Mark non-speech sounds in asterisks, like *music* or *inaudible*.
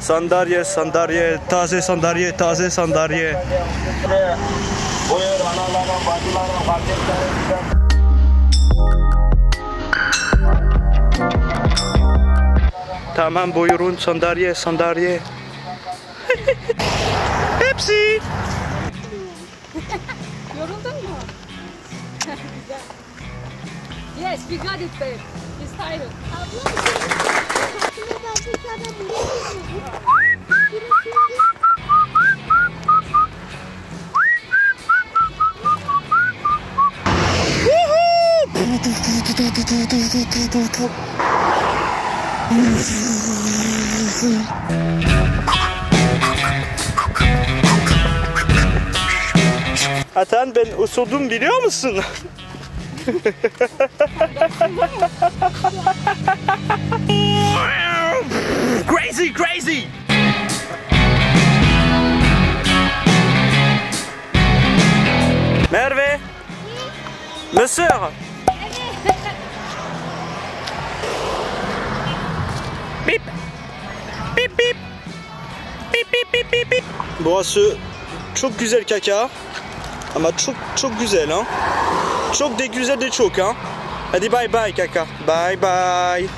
Sandalye, sandalye, taze sandalye, taze sandalye. Buyur analarım, bacılarım, kardeşlerim. Tamam buyurun sandalye, sandalye. *laughs* Hepsi. *laughs* Yoruldun mu? *laughs* Güzel. Yes, we got it babe. Tired. Atan ben usudum biliyor musun? *laughs* crazy, crazy! Merve oui. Me sœur Bip Bip bip Bip bip bip bip Bon, ce choc guzel caca, ah ma choc, choc guzel, hein Choke des guzettes des choke, hein. Elle dit bye bye, caca. Bye bye.